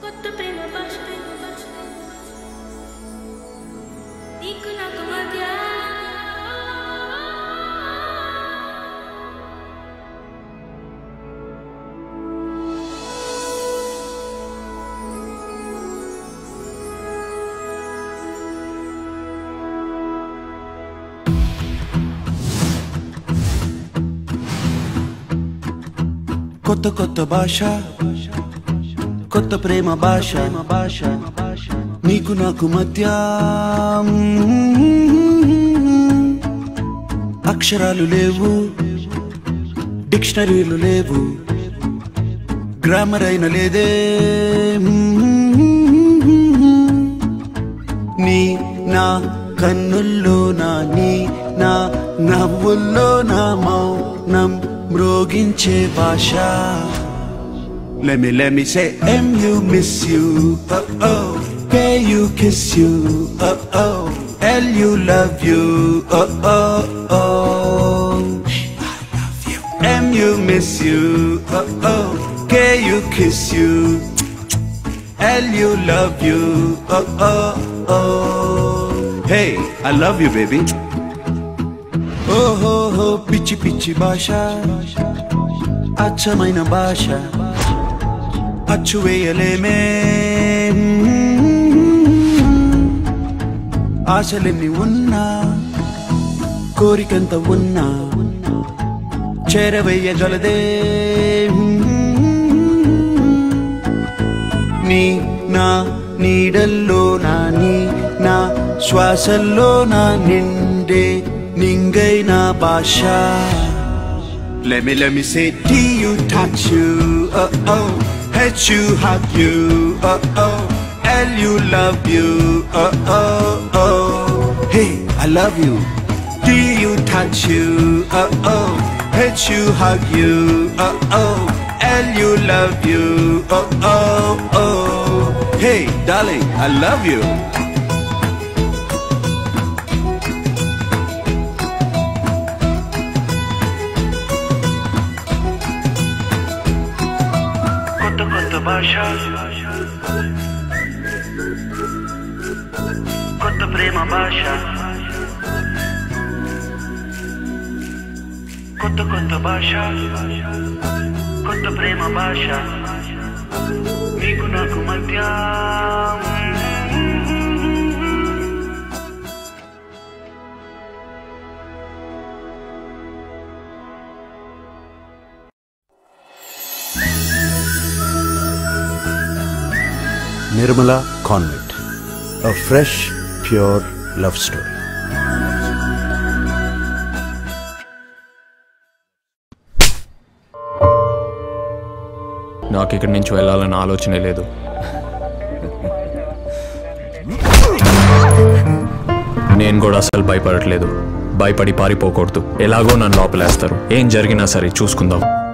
Cuánto కొత్త కొత్త భాష కొత్త ప్రేమ భాష భాష నీకు నాకు మధ్య అక్షరాలు లేవు డిక్షనరీలు లేవు గ్రామర్ అయిన లేదే నీ నా కన్నుల్లో నా నీ నా నవ్వుల్లో నా మౌనం. మ్రోగించే భాష Let me, let me say M you miss you, oh oh K you kiss you, oh oh L you love you, oh oh oh M you miss you, oh oh K you kiss you L you love you, oh oh oh Hey, I love you baby ఓహోహో పిచ్చి పిచ్చి భాష అచ్చమైన భాష. అచ్చు వేయలేమే. ఆశలెన్ని ఉన్నా కోరికంత ఉన్నా చేరవేయగలదే. నీ నా నీడల్లో నా నీ నా శ్వాసల్లో నా నిండే Ningay na basha. Let me, let me say Do you touch you, oh oh Hate you, hug you, oh oh And you love you, oh oh oh Hey, I love you. Do you touch you, oh oh Hate you, hug you, oh oh and you love you. Oh, oh, oh. Hey, darling, I love you. భాష కొత్త ప్రేమ భాష కొత్త కొత్త భాష కొత్త ప్రేమ భాష నీకు నాకు మధ్య Nirmala convent. A fresh pure love story నాకు ఇక్కడి నుంచి వెళ్ళాలన్న ఆలోచనే లేదు. నేను కూడా అసలు భయపడట్లేదు. భయపడి పారిపోకూడదు. ఎలాగో నన్ను లోపలేస్తారు. ఏం జరిగినా సరే చూసుకుందాం.